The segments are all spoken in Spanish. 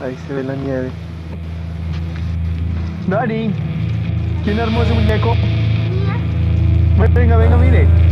Ahí se ve la nieve. Nani, ¿quién armó ese muñeco? Venga, venga, mire.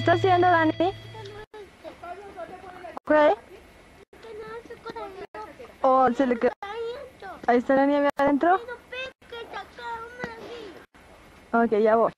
está haciendo, Dani? ¿Qué? Oh, se le quedó. Ahí está la adentro. Ok, ya voy.